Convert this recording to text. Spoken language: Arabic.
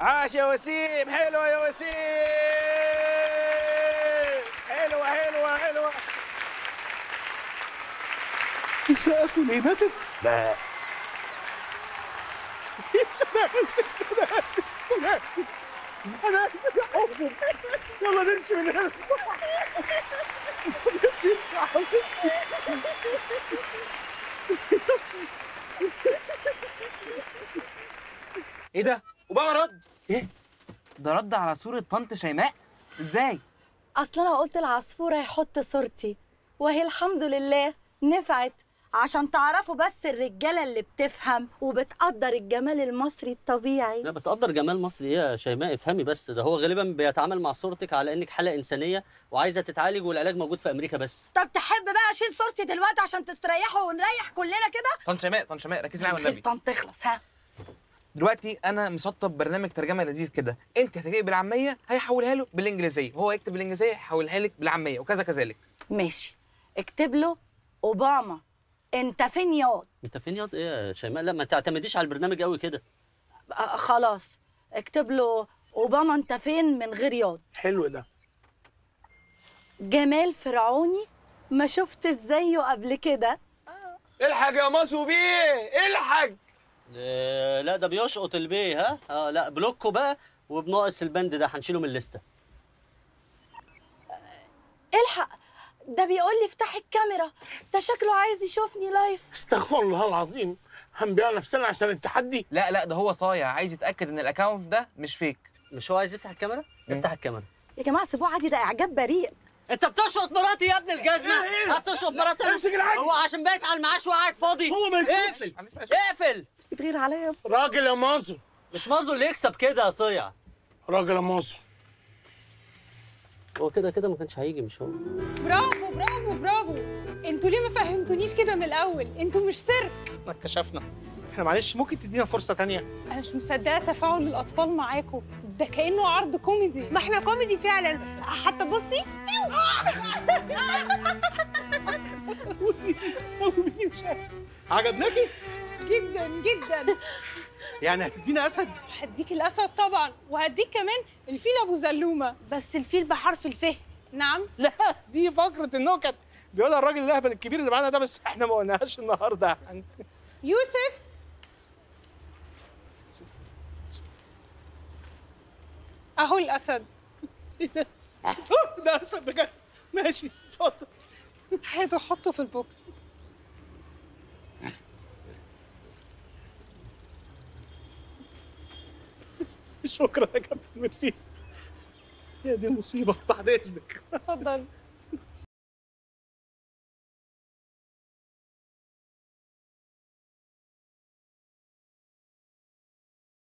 عاش يا وسيم حلوة يا وسيم. حلوة حلوة حلوة. سقف ليه ماتت؟ لا. أنا آسف أنا آسف أنا آسف أنا آسف. يا حبي يلا نمشي من هنا. إيه ده؟ اوباما رد؟ إيه؟ ده رد على صورة طنط شيماء؟ إزاي؟ أصل أنا قلت العصفوره يحط صورتي وهي الحمد لله نفعت عشان تعرفوا بس الرجالة اللي بتفهم وبتقدر الجمال المصري الطبيعي لا بتقدر جمال مصر إيه يا شيماء افهمي بس ده هو غالبا بيتعامل مع صورتك على إنك حالة إنسانية وعايزة تتعالج والعلاج موجود في أمريكا بس طب تحب بقى أشيل صورتي دلوقتي عشان تستريحوا ونريح كلنا كده طنط شيماء طنط شيماء ركزي معايا والنبي طن تخلص ها دلوقتي أنا مسطب برنامج ترجمة لذيذ كده. أنت هتكتبي بالعامية هيحولها له بالإنجليزية. وهو يكتب بالانجليزيه هيحولها لك بالعامية وكذا كذلك. ماشي. اكتب له أوباما. أنت فين ياض أنت فين ياض إيه يا شيماء؟ لا ما تعتمديش على البرنامج قوي كده. خلاص. اكتب له أوباما أنت فين من غير ياض حلو ده. جمال فرعوني ما شفت زيه قبل كده. الحق يا ماسو بيه الحق. آه لا ده بيشقط البيه ها؟ آه لا block ه بقى وبناقص البند ده هنشيله من الليستة. الحق. ده بيقول لي افتح الكاميرا. ده شكله عايز يشوفني live. استغفر الله العظيم. هنبيع نفسنا عشان التحدي؟ لا لا ده هو صايع. عايز يتأكد إن ال account ده مش فيك. مش هو عايز يفتح الكاميرا؟ افتح الكاميرا. يا جماعة سيبوه عادي ده إعجاب بريء. أنت بتشقط مراتي يا ابن الجزمة؟ إيه؟ بتشقط مراتي؟ امسك العجل. هو عشان بايت على المعاش وقاعد فاضي. هو ما يشوفش. اقفل. اقفل. بتغير عليا؟ راجل يا مازو. مش مازو اللي يكسب كده يا صيع راجل يا مازو. هو كده كده ما كانش هيجي مش هو؟ برافو برافو برافو. أنتوا ليه ما فهمتونيش كده من الأول؟ أنتوا مش سيرك. ما اكتشفنا إحنا معلش ممكن تدينا فرصة تانية؟ أنا مش مصدقة تفاعل الأطفال معاكم. ده كأنه عرض كوميدي. ما إحنا كوميدي فعلا. حتى بصي. عجبناكي؟ جدا جدا. يعني هتدينا أسد؟ هديك الأسد طبعا وهديك كمان الفيل أبو زلومة. بس الفيل بحرف الف. نعم. لا دي فقرة النكت. بيقولها الراجل الاهبل الكبير اللي معانا ده بس إحنا ما قلناهاش النهارده. يعني يوسف. أهو الأسد. ده اسد بجد. ماشي اتفضل. هاتوا حطه في ال box. شكرا يا كابتن ميرسي. يا دي مصيبه بعد إذنك. اتفضل.